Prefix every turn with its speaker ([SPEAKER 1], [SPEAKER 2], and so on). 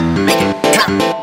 [SPEAKER 1] make it come.